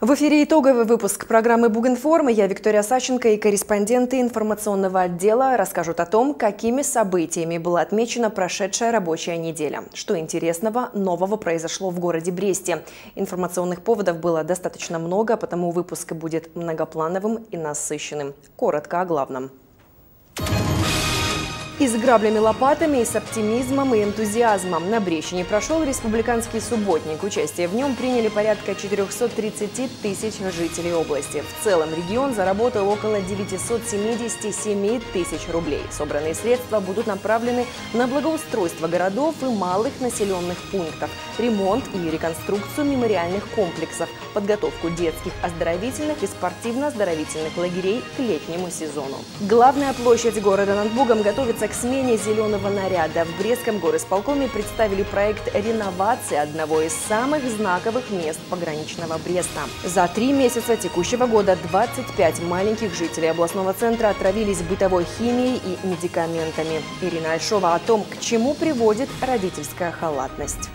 В эфире итоговый выпуск программы «Бугинформ». Я Виктория Саченко и корреспонденты информационного отдела расскажут о том, какими событиями была отмечена прошедшая рабочая неделя. Что интересного нового произошло в городе Бресте. Информационных поводов было достаточно много, потому выпуск будет многоплановым и насыщенным. Коротко о главном. И с граблями-лопатами, и с оптимизмом, и энтузиазмом. На Брещине прошел республиканский субботник. Участие в нем приняли порядка 430 тысяч жителей области. В целом регион заработал около 977 тысяч рублей. Собранные средства будут направлены на благоустройство городов и малых населенных пунктов, ремонт и реконструкцию мемориальных комплексов, подготовку детских оздоровительных и спортивно-оздоровительных лагерей к летнему сезону. Главная площадь города над Бугом готовится к смене зеленого наряда. В Брестском горосполкоме представили проект реновации одного из самых знаковых мест пограничного Бреста. За три месяца текущего года 25 маленьких жителей областного центра отравились бытовой химией и медикаментами. Ирина Альшова о том, к чему приводит родительская халатность.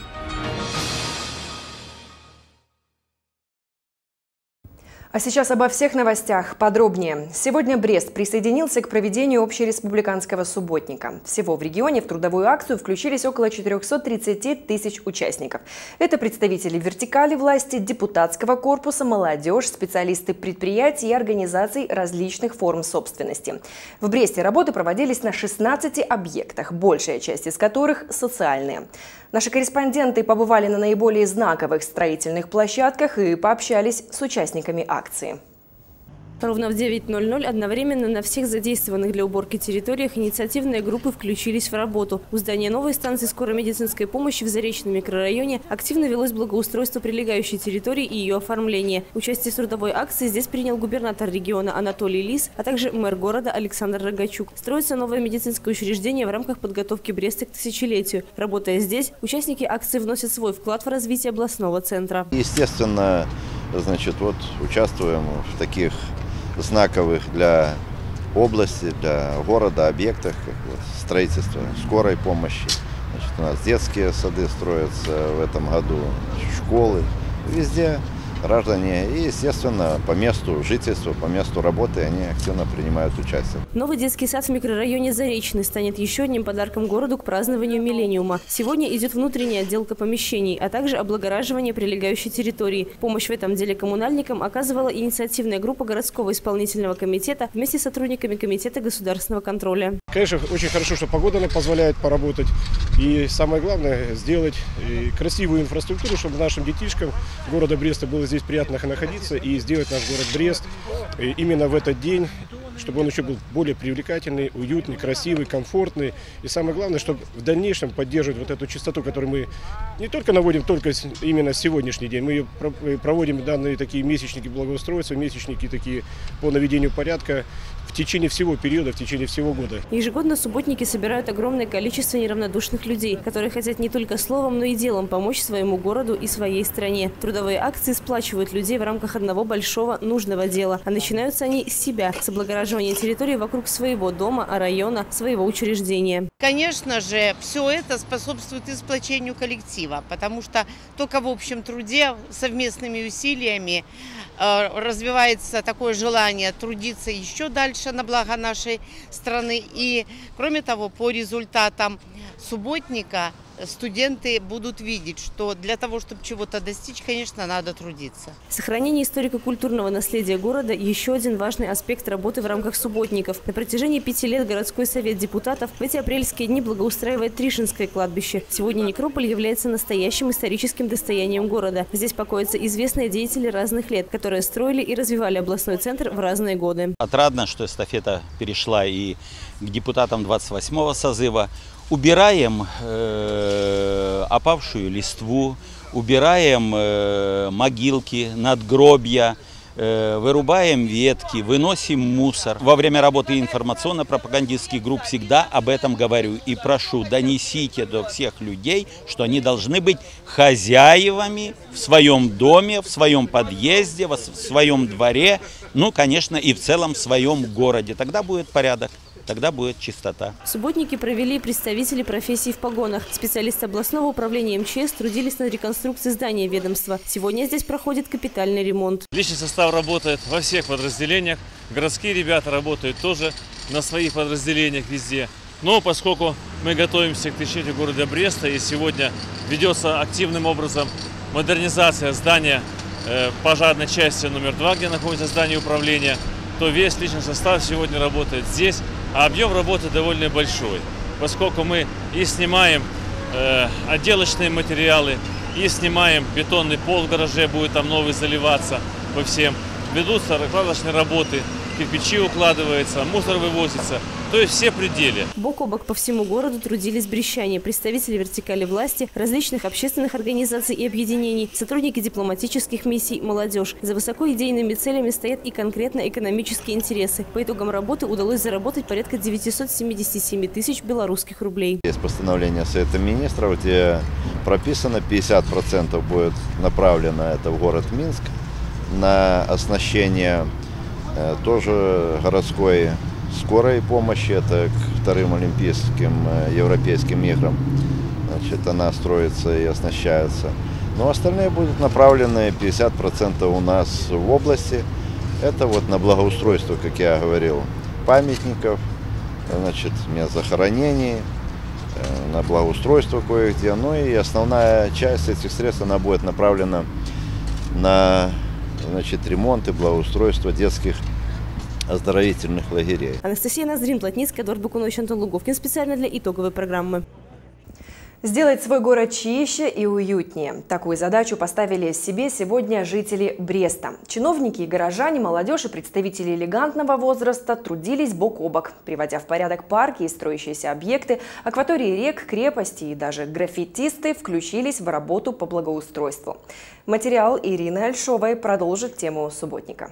А сейчас обо всех новостях подробнее. Сегодня Брест присоединился к проведению общереспубликанского субботника. Всего в регионе в трудовую акцию включились около 430 тысяч участников. Это представители вертикали власти, депутатского корпуса, молодежь, специалисты предприятий и организаций различных форм собственности. В Бресте работы проводились на 16 объектах, большая часть из которых социальные. Наши корреспонденты побывали на наиболее знаковых строительных площадках и пообщались с участниками акции. Ровно в 9.00 одновременно на всех задействованных для уборки территориях инициативные группы включились в работу. У здания новой станции скорой медицинской помощи в Заречном микрорайоне активно велось благоустройство прилегающей территории и ее оформление. Участие в трудовой акции здесь принял губернатор региона Анатолий Лис, а также мэр города Александр Рогачук. Строится новое медицинское учреждение в рамках подготовки Бреста к тысячелетию. Работая здесь, участники акции вносят свой вклад в развитие областного центра. Естественно, значит, вот участвуем в таких знаковых для области, для города объектах, как вот строительство скорой помощи. Значит, у нас детские сады строятся в этом году, школы. Везде граждане и, естественно, по месту жительства, по месту работы они активно принимают участие. Новый детский сад в микрорайоне Заречный станет еще одним подарком городу к празднованию миллениума. Сегодня идет внутренняя отделка помещений, а также облагораживание прилегающей территории. Помощь в этом деле коммунальникам оказывала инициативная группа городского исполнительного комитета вместе с сотрудниками комитета государственного контроля. Конечно, очень хорошо, что погода нам позволяет поработать. И самое главное, сделать э, красивую инфраструктуру, чтобы нашим детишкам города Бреста было здесь приятно находиться и сделать наш город Брест э, именно в этот день, чтобы он еще был более привлекательный, уютный, красивый, комфортный. И самое главное, чтобы в дальнейшем поддерживать вот эту чистоту, которую мы не только наводим только именно сегодняшний день, мы ее проводим данные такие месячники благоустройства, месячники такие по наведению порядка течение всего периода, в течение всего года. Ежегодно субботники собирают огромное количество неравнодушных людей, которые хотят не только словом, но и делом помочь своему городу и своей стране. Трудовые акции сплачивают людей в рамках одного большого нужного дела, а начинаются они с себя, с облагораживания территории вокруг своего дома, района, своего учреждения. Конечно же, все это способствует и сплочению коллектива, потому что только в общем труде, совместными усилиями развивается такое желание трудиться еще дальше на благо нашей страны. И, кроме того, по результатам субботника студенты будут видеть, что для того, чтобы чего-то достичь, конечно, надо трудиться. Сохранение историко-культурного наследия города – еще один важный аспект работы в рамках субботников. На протяжении пяти лет городской совет депутатов в эти апрельские дни благоустраивает Тришинское кладбище. Сегодня некрополь является настоящим историческим достоянием города. Здесь покоятся известные деятели разных лет, которые строили и развивали областной центр в разные годы. Отрадно, что эстафета перешла и к депутатам 28-го созыва убираем э, опавшую листву, убираем э, могилки, надгробья, э, вырубаем ветки, выносим мусор. Во время работы информационно-пропагандистских групп всегда об этом говорю и прошу, донесите до всех людей, что они должны быть хозяевами в своем доме, в своем подъезде, в своем дворе, ну, конечно, и в целом в своем городе. Тогда будет порядок. Тогда будет чистота. Субботники провели представители профессий в погонах. Специалисты областного управления МЧС трудились над реконструкцией здания ведомства. Сегодня здесь проходит капитальный ремонт. Личный состав работает во всех подразделениях. Городские ребята работают тоже на своих подразделениях везде. Но поскольку мы готовимся к тысячелетию города Бреста и сегодня ведется активным образом модернизация здания э, пожарной части номер два, где находится здание управления, то весь личный состав сегодня работает здесь, а объем работы довольно большой, поскольку мы и снимаем э, отделочные материалы, и снимаем бетонный пол в гараже, будет там новый заливаться по всем. Ведутся раскладочные работы, кирпичи укладываются, мусор вывозится. То есть все пределы. Бок о бок по всему городу трудились брещане, представители вертикали власти, различных общественных организаций и объединений, сотрудники дипломатических миссий, молодежь. За высокоидейными целями стоят и конкретно экономические интересы. По итогам работы удалось заработать порядка 977 тысяч белорусских рублей. Есть постановление Совета Министров, где прописано 50% будет направлено это в город Минск на оснащение э, тоже городской скорой помощи, это к вторым олимпийским э, европейским играм. Значит, она строится и оснащается. Но остальные будут направлены 50% у нас в области. Это вот на благоустройство, как я говорил, памятников, значит, мест захоронений, э, на благоустройство кое-где. Ну и основная часть этих средств, она будет направлена на значит, ремонт и благоустройство детских оздоровительных лагерей. Анастасия Ноздрин, Плотницкая, Эдуард Бакунович, Антон Луговкин. Специально для итоговой программы. Сделать свой город чище и уютнее. Такую задачу поставили себе сегодня жители Бреста. Чиновники и горожане, молодежь и представители элегантного возраста трудились бок о бок, приводя в порядок парки и строящиеся объекты, акватории рек, крепости и даже граффитисты включились в работу по благоустройству. Материал Ирины Альшовой продолжит тему субботника.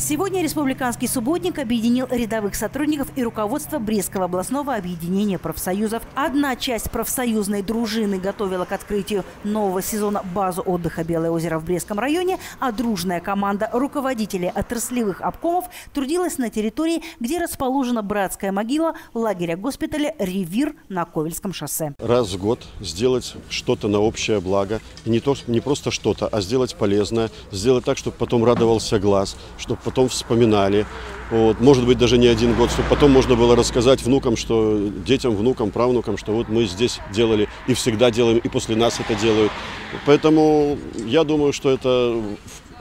Сегодня республиканский субботник объединил рядовых сотрудников и руководство Брестского областного объединения профсоюзов. Одна часть профсоюзной дружины готовила к открытию нового сезона базу отдыха «Белое озеро» в Брестском районе, а дружная команда руководителей отраслевых обкомов трудилась на территории, где расположена братская могила лагеря госпиталя «Ревир» на Ковельском шоссе. Раз в год сделать что-то на общее благо. И не, то, не просто что-то, а сделать полезное. Сделать так, чтобы потом радовался глаз, чтобы потом вспоминали. Вот, может быть, даже не один год, чтобы потом можно было рассказать внукам, что детям, внукам, правнукам, что вот мы здесь делали и всегда делаем, и после нас это делают. Поэтому я думаю, что это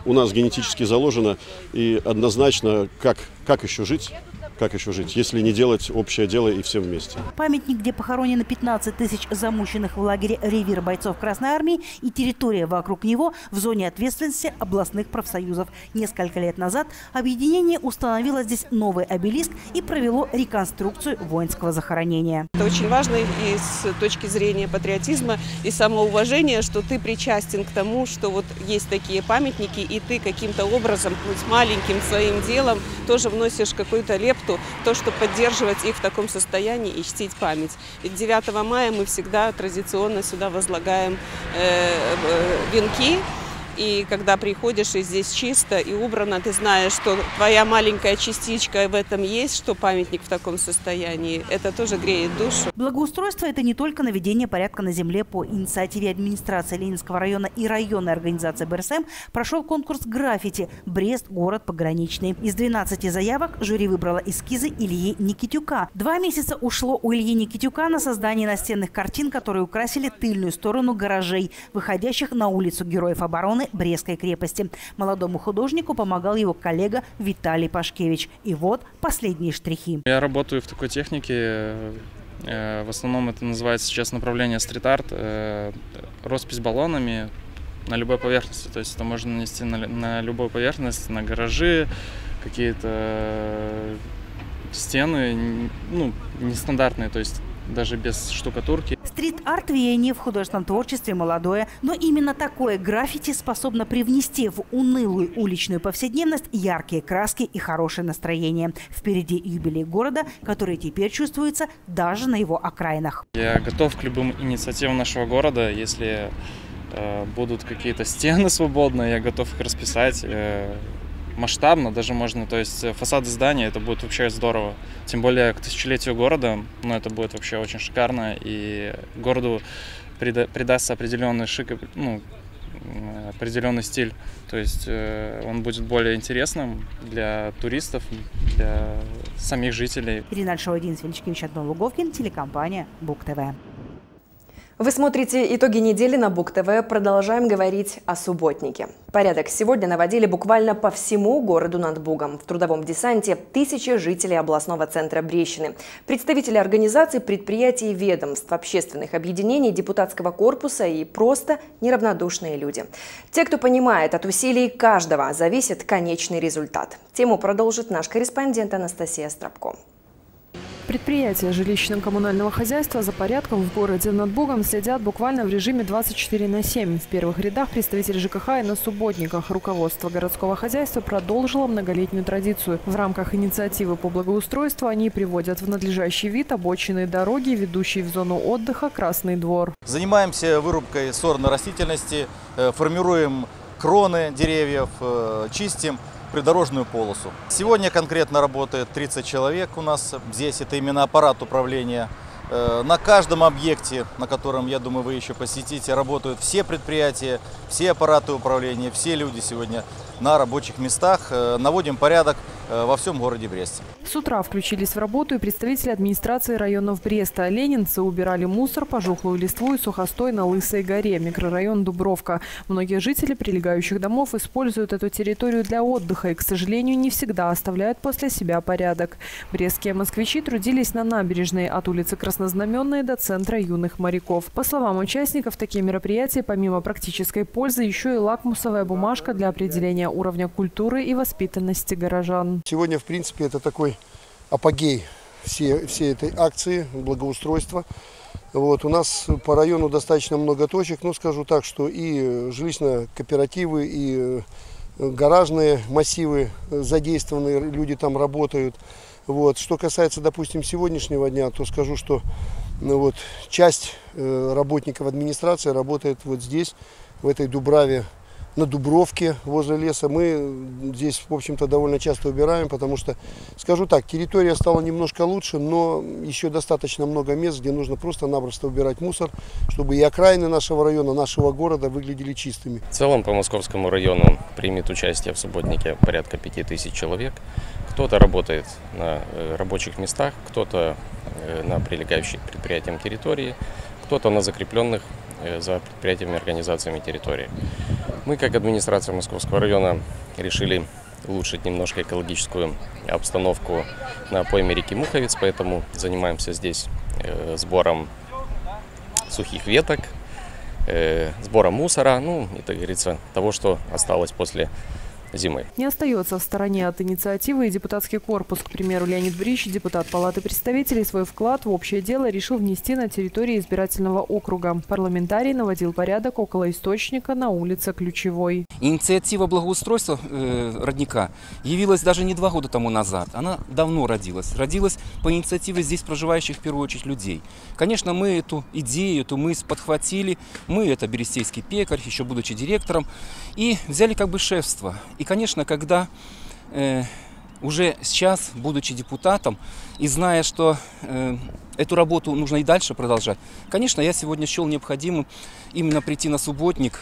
у нас генетически заложено, и однозначно, как, как еще жить, как еще жить, если не делать общее дело и всем вместе? Памятник, где похоронено 15 тысяч замученных в лагере «Ревир» бойцов Красной Армии и территория вокруг него в зоне ответственности областных профсоюзов. Несколько лет назад объединение установило здесь новый обелиск и провело реконструкцию воинского захоронения. Это очень важно и с точки зрения патриотизма и самоуважения, что ты причастен к тому, что вот есть такие памятники, и ты каким-то образом, хоть маленьким своим делом, тоже вносишь какую-то лепту проекту, то, что поддерживать их в таком состоянии и чтить память. Ведь 9 мая мы всегда традиционно сюда возлагаем э, э, венки, и когда приходишь, и здесь чисто и убрано, ты знаешь, что твоя маленькая частичка в этом есть, что памятник в таком состоянии. Это тоже греет душу. Благоустройство – это не только наведение порядка на земле. По инициативе администрации Ленинского района и районной организации БРСМ прошел конкурс граффити «Брест. Город пограничный». Из 12 заявок жюри выбрало эскизы Ильи Никитюка. Два месяца ушло у Ильи Никитюка на создание настенных картин, которые украсили тыльную сторону гаражей, выходящих на улицу Героев обороны Брестской крепости. Молодому художнику помогал его коллега Виталий Пашкевич. И вот последние штрихи. Я работаю в такой технике. Э, в основном это называется сейчас направление стрит-арт. Э, роспись баллонами на любой поверхности. То есть это можно нанести на, на любую поверхность, на гаражи, какие-то э, стены, ну, нестандартные, то есть даже без штукатурки. Стрит-арт веяние в художественном творчестве молодое, но именно такое граффити способно привнести в унылую уличную повседневность яркие краски и хорошее настроение. Впереди юбилей города, который теперь чувствуется даже на его окраинах. Я готов к любым инициативам нашего города, если э, будут какие-то стены свободные, я готов их расписать. Э, масштабно, даже можно, то есть э, фасады здания, это будет вообще здорово. Тем более к тысячелетию города, ну, это будет вообще очень шикарно, и городу придастся определенный шик, ну, определенный стиль. То есть э, он будет более интересным для туристов, для самих жителей. Ирина Альшова-Один, Свинчкевич, Антон Луговкин, телекомпания Бук ТВ. Вы смотрите «Итоги недели» на Бук-ТВ. Продолжаем говорить о субботнике. Порядок сегодня наводили буквально по всему городу над Бугом. В трудовом десанте тысячи жителей областного центра Брещины. Представители организаций, предприятий, ведомств, общественных объединений, депутатского корпуса и просто неравнодушные люди. Те, кто понимает, от усилий каждого зависит конечный результат. Тему продолжит наш корреспондент Анастасия Стропко. Предприятия жилищно-коммунального хозяйства за порядком в городе над Бугом следят буквально в режиме 24 на 7. В первых рядах представители ЖКХ и на субботниках. Руководство городского хозяйства продолжило многолетнюю традицию. В рамках инициативы по благоустройству они приводят в надлежащий вид обочины дороги, ведущие в зону отдыха Красный двор. Занимаемся вырубкой сорной растительности, э, формируем кроны деревьев, э, чистим придорожную полосу. Сегодня конкретно работает 30 человек у нас здесь. Это именно аппарат управления. Э, на каждом объекте, на котором, я думаю, вы еще посетите, работают все предприятия, все аппараты управления, все люди сегодня на рабочих местах. Э, наводим порядок во всем городе Бресте. С утра включились в работу и представители администрации районов Бреста. Ленинцы убирали мусор, пожухлую листву и сухостой на Лысой горе, микрорайон Дубровка. Многие жители прилегающих домов используют эту территорию для отдыха и, к сожалению, не всегда оставляют после себя порядок. Брестские москвичи трудились на набережной от улицы Краснознаменной до центра юных моряков. По словам участников, такие мероприятия, помимо практической пользы, еще и лакмусовая бумажка для определения уровня культуры и воспитанности горожан. Сегодня, в принципе, это такой апогей все, всей этой акции благоустройства. Вот, у нас по району достаточно много точек, ну скажу так, что и жилищно-кооперативы, и гаражные массивы задействованы, люди там работают. Вот. Что касается, допустим, сегодняшнего дня, то скажу, что ну, вот, часть э, работников администрации работает вот здесь, в этой Дубраве на Дубровке возле леса. Мы здесь, в общем-то, довольно часто убираем, потому что, скажу так, территория стала немножко лучше, но еще достаточно много мест, где нужно просто-напросто убирать мусор, чтобы и окраины нашего района, нашего города выглядели чистыми. В целом по Московскому району примет участие в субботнике порядка 5000 человек. Кто-то работает на э, рабочих местах, кто-то э, на прилегающих предприятиям территории, кто-то на закрепленных за предприятиями организациями территории. Мы, как администрация Московского района, решили улучшить немножко экологическую обстановку на пойме реки Муховец, поэтому занимаемся здесь э, сбором сухих веток, э, сбором мусора, ну и, так говорится, того, что осталось после зимы. Не остается в стороне от инициативы и депутатский корпус. К примеру, Леонид Брич, депутат Палаты представителей, свой вклад в общее дело решил внести на территории избирательного округа. Парламентарий наводил порядок около источника на улице Ключевой. Инициатива благоустройства э, родника явилась даже не два года тому назад. Она давно родилась. Родилась по инициативе здесь проживающих в первую очередь людей. Конечно, мы эту идею, эту мысль подхватили. Мы, это Берестейский пекарь, еще будучи директором, и взяли как бы шефство. И, конечно, когда э, уже сейчас, будучи депутатом и зная, что э, эту работу нужно и дальше продолжать, конечно, я сегодня счел необходимым именно прийти на субботник,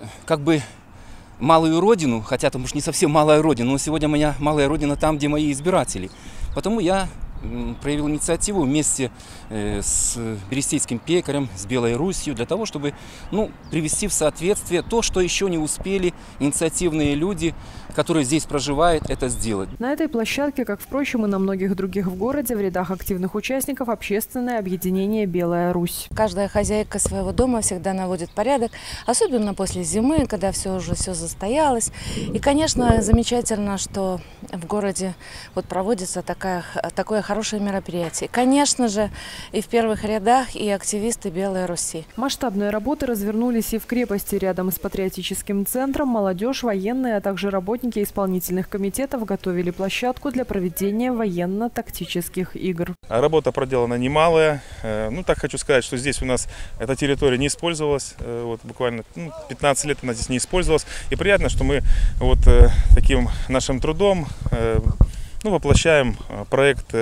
э, как бы малую родину, хотя это, может, не совсем малая родина, но сегодня моя малая родина там, где мои избиратели. Потому я проявил инициативу вместе э, с берестейским пекарем, с Белой Русью, для того, чтобы ну, привести в соответствие то, что еще не успели инициативные люди, которые здесь проживают, это сделать. На этой площадке, как, впрочем, и на многих других в городе, в рядах активных участников общественное объединение «Белая Русь». Каждая хозяйка своего дома всегда наводит порядок, особенно после зимы, когда все уже все застоялось. И, конечно, замечательно, что в городе вот проводится такая, такое хорошее хорошее мероприятие. Конечно же, и в первых рядах и активисты Белой Руси. Масштабные работы развернулись и в крепости рядом с патриотическим центром. Молодежь, военные, а также работники исполнительных комитетов готовили площадку для проведения военно-тактических игр. Работа проделана немалая. Э, ну, так хочу сказать, что здесь у нас эта территория не использовалась. Э, вот буквально ну, 15 лет она здесь не использовалась. И приятно, что мы вот э, таким нашим трудом ну, воплощаем проект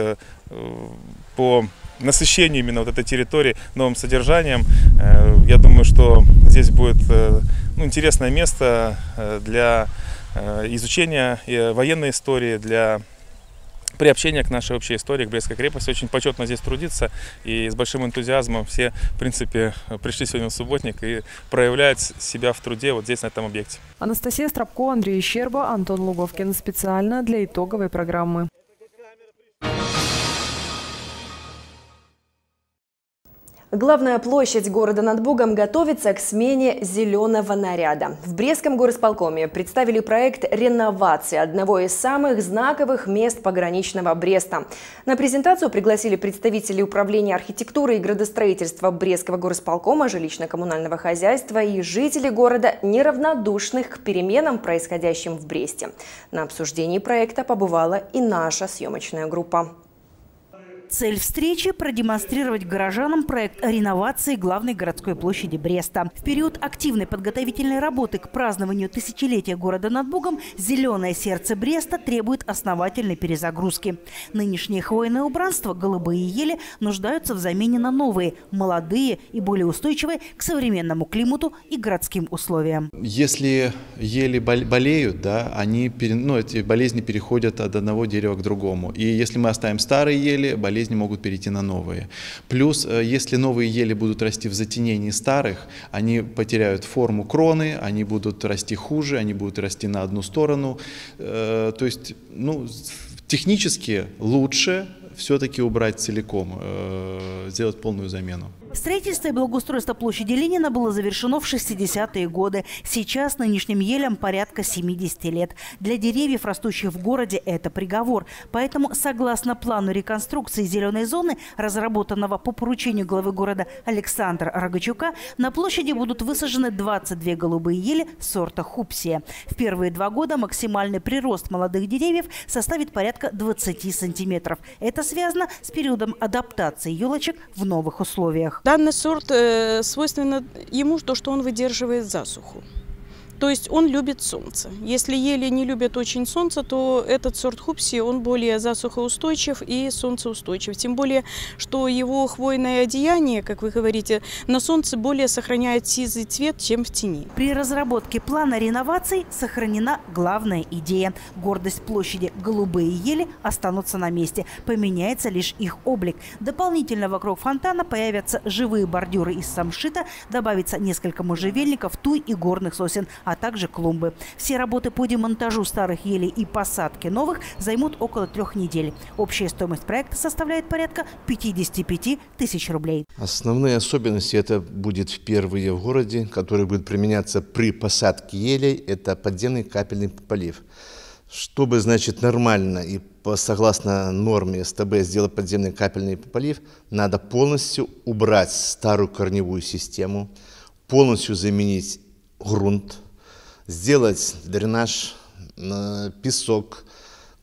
по насыщению именно вот этой территории новым содержанием. Я думаю, что здесь будет ну, интересное место для изучения военной истории, для приобщения к нашей общей истории, к Брестской крепости. Очень почетно здесь трудиться и с большим энтузиазмом все, в принципе, пришли сегодня в субботник и проявляют себя в труде вот здесь, на этом объекте. Анастасия Стропко, Андрей Щерба, Антон Луговкин. Специально для итоговой программы. Главная площадь города над Бугом готовится к смене зеленого наряда. В Брестском горосполкоме представили проект реновации одного из самых знаковых мест пограничного Бреста. На презентацию пригласили представителей управления архитектуры и градостроительства Брестского горосполкома, жилищно-коммунального хозяйства и жителей города, неравнодушных к переменам, происходящим в Бресте. На обсуждении проекта побывала и наша съемочная группа. Цель встречи – продемонстрировать горожанам проект реновации главной городской площади Бреста. В период активной подготовительной работы к празднованию тысячелетия города над Бугом «Зеленое сердце Бреста» требует основательной перезагрузки. Нынешнее хвойное убранство, голубые ели, нуждаются в замене на новые, молодые и более устойчивые к современному климату и городским условиям. Если ели болеют, да, они, ну, эти болезни переходят от одного дерева к другому. И если мы оставим старые ели, болезни болезни могут перейти на новые. Плюс, э, если новые ели будут расти в затенении старых, они потеряют форму кроны, они будут расти хуже, они будут расти на одну сторону. Э, то есть, ну, технически лучше все-таки убрать целиком, э, сделать полную замену. Строительство и благоустройство площади Ленина было завершено в 60-е годы. Сейчас нынешним елям порядка 70 лет. Для деревьев, растущих в городе, это приговор. Поэтому, согласно плану реконструкции зеленой зоны, разработанного по поручению главы города Александра Рогачука, на площади будут высажены 22 голубые ели сорта хупсия. В первые два года максимальный прирост молодых деревьев составит порядка 20 сантиметров. Это связано с периодом адаптации елочек в новых условиях. Данный сорт э, свойственно ему то, что он выдерживает засуху. То есть он любит солнце. Если ели не любят очень солнце, то этот сорт хупси, он более засухоустойчив и солнцеустойчив. Тем более, что его хвойное одеяние, как вы говорите, на солнце более сохраняет сизый цвет, чем в тени. При разработке плана реноваций сохранена главная идея. Гордость площади «Голубые ели» останутся на месте. Поменяется лишь их облик. Дополнительно вокруг фонтана появятся живые бордюры из самшита, добавится несколько можжевельников, туй и горных сосен, а также клумбы. Все работы по демонтажу старых елей и посадке новых займут около трех недель. Общая стоимость проекта составляет порядка 55 тысяч рублей. Основные особенности это будет впервые в городе, который будет применяться при посадке елей, это подземный капельный полив. Чтобы, значит, нормально и по, согласно норме СТБ сделать подземный капельный полив, надо полностью убрать старую корневую систему, полностью заменить грунт, сделать дренаж, песок,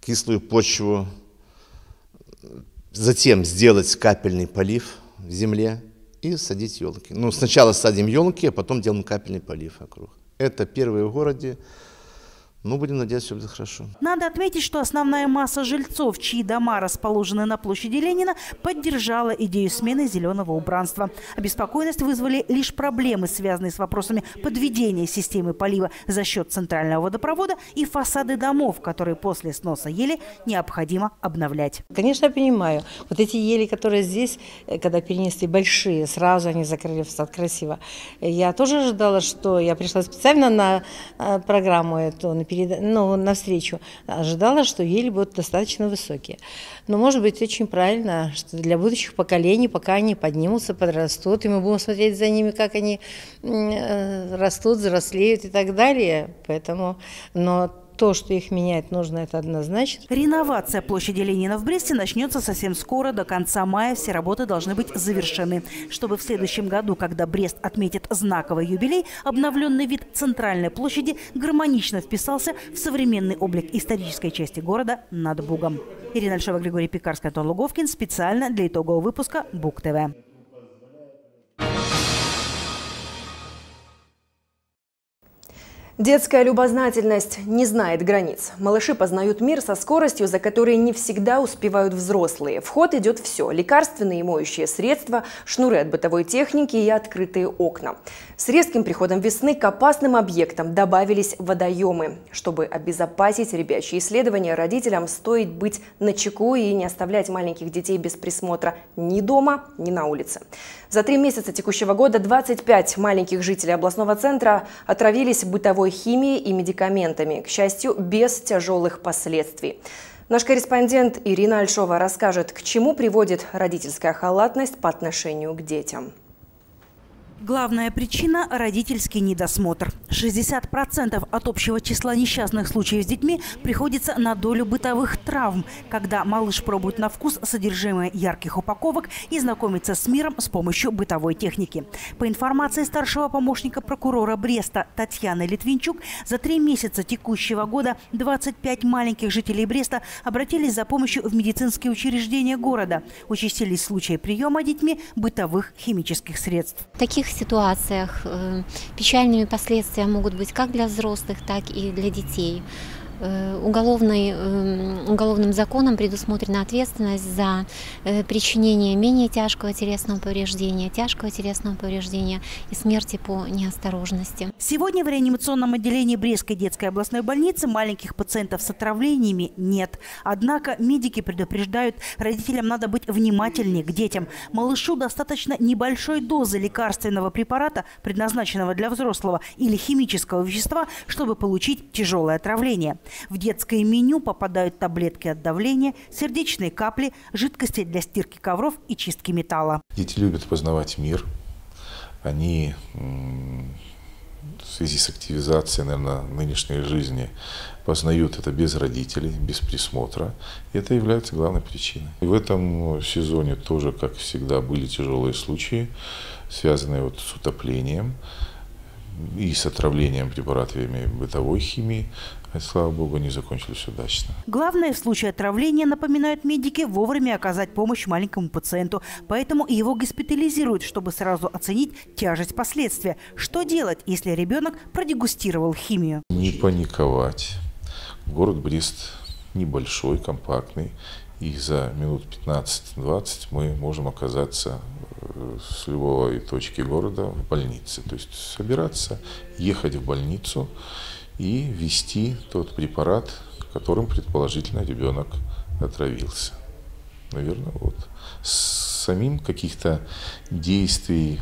кислую почву, затем сделать капельный полив в земле и садить елки. Ну, сначала садим елки, а потом делаем капельный полив вокруг. Это первые в городе ну, будем надеяться, все будет хорошо. Надо отметить, что основная масса жильцов, чьи дома расположены на площади Ленина, поддержала идею смены зеленого убранства. Обеспокоенность вызвали лишь проблемы, связанные с вопросами подведения системы полива за счет центрального водопровода и фасады домов, которые после сноса ели необходимо обновлять. Конечно, я понимаю. Вот эти ели, которые здесь, э, когда перенесли большие, сразу они закрыли фасад красиво. Я тоже ожидала, что я пришла специально на э, программу эту, перед... ну, навстречу, ожидала, что ели будут достаточно высокие. Но, может быть, очень правильно, что для будущих поколений, пока они поднимутся, подрастут, и мы будем смотреть за ними, как они э, растут, взрослеют и так далее. Поэтому, но то, что их менять нужно, это однозначно. Реновация площади Ленина в Бресте начнется совсем скоро. До конца мая все работы должны быть завершены. Чтобы в следующем году, когда Брест отметит знаковый юбилей, обновленный вид центральной площади гармонично вписался в современный облик исторической части города над Бугом. Ирина Альшова, Григорий Пекарский, Антон Луговкин. Специально для итогового выпуска Буг ТВ. Детская любознательность не знает границ. Малыши познают мир со скоростью, за которой не всегда успевают взрослые. В ход идет все – лекарственные и моющие средства, шнуры от бытовой техники и открытые окна. С резким приходом весны к опасным объектам добавились водоемы. Чтобы обезопасить ребячьи исследования, родителям стоит быть начеку и не оставлять маленьких детей без присмотра ни дома, ни на улице. За три месяца текущего года 25 маленьких жителей областного центра отравились бытовой химией и медикаментами, к счастью, без тяжелых последствий. Наш корреспондент Ирина Альшова расскажет, к чему приводит родительская халатность по отношению к детям. Главная причина – родительский недосмотр. 60% от общего числа несчастных случаев с детьми приходится на долю бытовых травм, когда малыш пробует на вкус содержимое ярких упаковок и знакомится с миром с помощью бытовой техники. По информации старшего помощника прокурора Бреста Татьяны Литвинчук, за три месяца текущего года 25 маленьких жителей Бреста обратились за помощью в медицинские учреждения города. Участились случаи приема детьми бытовых химических средств. Таких ситуациях э, печальными последствия могут быть как для взрослых, так и для детей. Э, уголовный, эм, уголовным законом предусмотрена ответственность за э, причинение менее тяжкого телесного повреждения, тяжкого телесного повреждения и смерти по неосторожности. Сегодня в реанимационном отделении Брестской детской областной больницы маленьких пациентов с отравлениями нет. Однако медики предупреждают, родителям надо быть внимательнее к детям. Малышу достаточно небольшой дозы лекарственного препарата, предназначенного для взрослого, или химического вещества, чтобы получить тяжелое отравление. В детское меню попадают таблетки от давления, сердечные капли, жидкости для стирки ковров и чистки металла. Дети любят познавать мир. Они в связи с активизацией, наверное, нынешней жизни познают это без родителей, без присмотра. И это является главной причиной. В этом сезоне тоже, как всегда, были тяжелые случаи, связанные вот с утоплением и с отравлением препаратами бытовой химии. И, слава богу, они закончились удачно. Главное в случае отравления, напоминают медики, вовремя оказать помощь маленькому пациенту. Поэтому его госпитализируют, чтобы сразу оценить тяжесть последствия. Что делать, если ребенок продегустировал химию? Не паниковать. Город Брест небольшой, компактный. И за минут 15-20 мы можем оказаться э, с любой точки города в больнице. То есть собираться, ехать в больницу и ввести тот препарат, которым предположительно ребенок отравился. Наверное, вот. С самим каких-то действий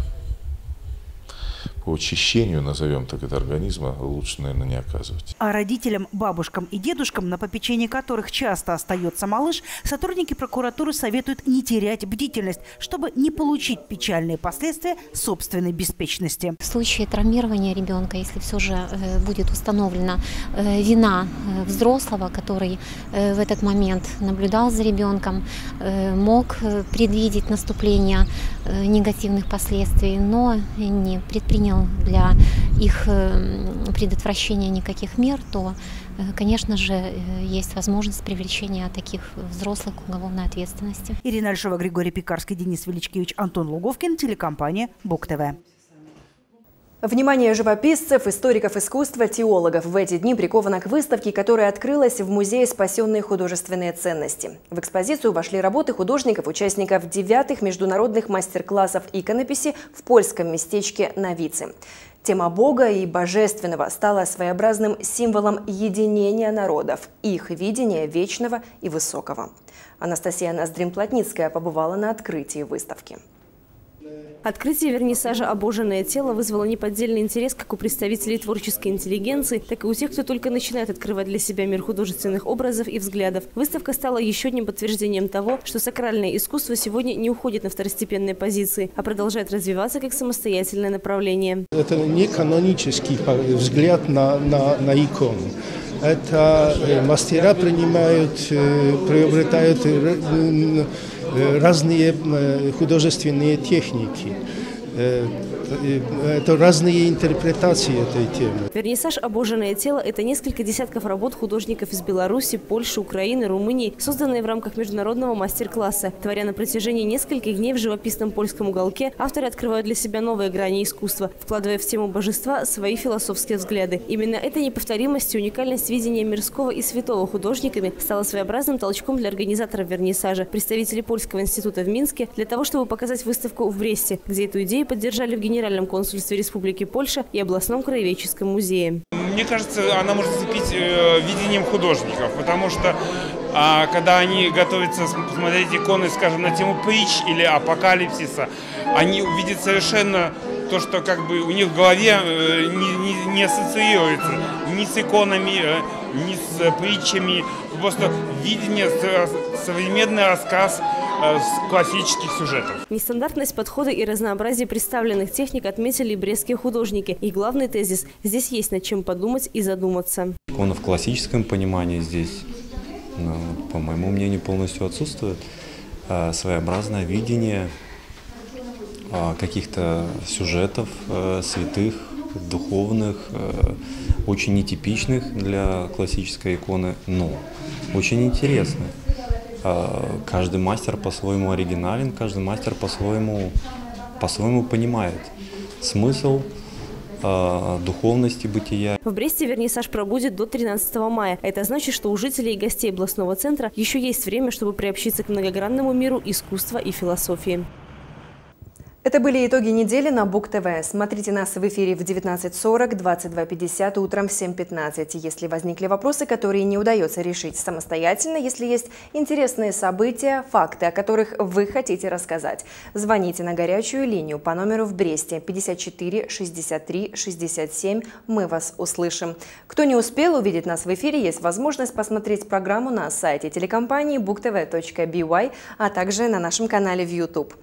по очищению, назовем так это, организма лучше, наверное, не оказывать. А родителям, бабушкам и дедушкам, на попечении которых часто остается малыш, сотрудники прокуратуры советуют не терять бдительность, чтобы не получить печальные последствия собственной беспечности. В случае травмирования ребенка, если все же э, будет установлена э, вина э, взрослого, который в этот момент наблюдал за ребенком, мог предвидеть наступление негативных последствий, но не предпринял принял для их э, предотвращения никаких мер, то, э, конечно же, э, есть возможность привлечения таких взрослых к уголовной ответственности. Ирина Альшова, Григорий Пекарский, Денис Величкевич, Антон Луговкин, телекомпания БУК-ТВ. Внимание живописцев, историков искусства, теологов в эти дни приковано к выставке, которая открылась в Музее «Спасенные художественные ценности». В экспозицию вошли работы художников, участников девятых международных мастер-классов иконописи в польском местечке Новицы. Тема Бога и Божественного стала своеобразным символом единения народов, их видения вечного и высокого. Анастасия Ноздрин-Плотницкая побывала на открытии выставки. Открытие вернисажа «Обоженное тело» вызвало неподдельный интерес как у представителей творческой интеллигенции, так и у тех, кто только начинает открывать для себя мир художественных образов и взглядов. Выставка стала еще одним подтверждением того, что сакральное искусство сегодня не уходит на второстепенные позиции, а продолжает развиваться как самостоятельное направление. Это не канонический взгляд на, на, на икону. это э, мастера принимают, э, приобретают разные художественные техники. Это разные интерпретации этой темы. Вернисаж «Обожженное тело» – это несколько десятков работ художников из Беларуси, Польши, Украины, Румынии, созданные в рамках международного мастер-класса. Творя на протяжении нескольких дней в живописном польском уголке, авторы открывают для себя новые грани искусства, вкладывая в тему божества свои философские взгляды. Именно эта неповторимость и уникальность видения мирского и святого художниками стала своеобразным толчком для организаторов вернисажа, представителей Польского института в Минске, для того, чтобы показать выставку в Бресте, где эту идею поддержали в Генеральном консульстве Республики Польша и областном краеведческом музее. Мне кажется, она может зацепить э, видением художников, потому что а, когда они готовятся смотреть иконы, скажем, на тему притч или апокалипсиса, они увидят совершенно то, что как бы у них в голове э, не, не, не ассоциируется ни с иконами, э, ни с притчами, просто видение, современный рассказ классических сюжетов. Нестандартность подхода и разнообразие представленных техник отметили брестские художники. И главный тезис – здесь есть над чем подумать и задуматься. Он в классическом понимании здесь, ну, по моему мнению, полностью отсутствует. А, своеобразное видение а, каких-то сюжетов э, святых, духовных, э, очень нетипичных для классической иконы, но очень интересных. А, каждый мастер по-своему оригинален, каждый мастер по-своему по-своему понимает смысл а, духовности бытия. В Бресте вернисаж пробудет до 13 мая. Это значит, что у жителей и гостей областного центра еще есть время, чтобы приобщиться к многогранному миру искусства и философии. Это были итоги недели на Бук ТВ. Смотрите нас в эфире в 19.40, 22.50, утром в 7.15. Если возникли вопросы, которые не удается решить самостоятельно, если есть интересные события, факты, о которых вы хотите рассказать, звоните на горячую линию по номеру в Бресте 54 63 67. Мы вас услышим. Кто не успел увидеть нас в эфире, есть возможность посмотреть программу на сайте телекомпании booktv.by, а также на нашем канале в YouTube.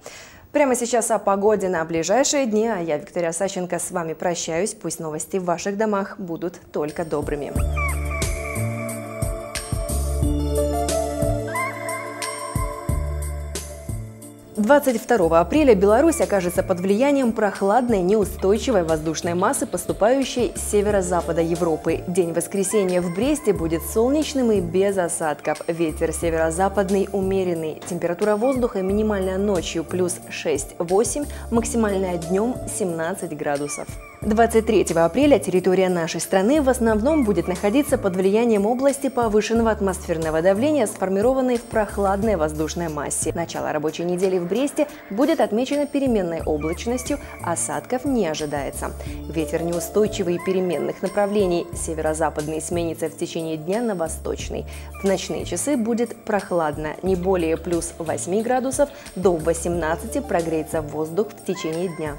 Прямо сейчас о погоде на ближайшие дни, а я, Виктория Саченко, с вами прощаюсь. Пусть новости в ваших домах будут только добрыми. 22 апреля Беларусь окажется под влиянием прохладной, неустойчивой воздушной массы, поступающей с северо-запада Европы. День воскресенья в Бресте будет солнечным и без осадков. Ветер северо-западный умеренный. Температура воздуха минимальная ночью плюс 6-8, максимальная днем 17 градусов. 23 апреля территория нашей страны в основном будет находиться под влиянием области повышенного атмосферного давления, сформированной в прохладной воздушной массе. Начало рабочей недели в Бресте будет отмечено переменной облачностью, осадков не ожидается. Ветер неустойчивый переменных направлений, северо-западный сменится в течение дня на восточный. В ночные часы будет прохладно, не более плюс 8 градусов, до 18 прогреется воздух в течение дня.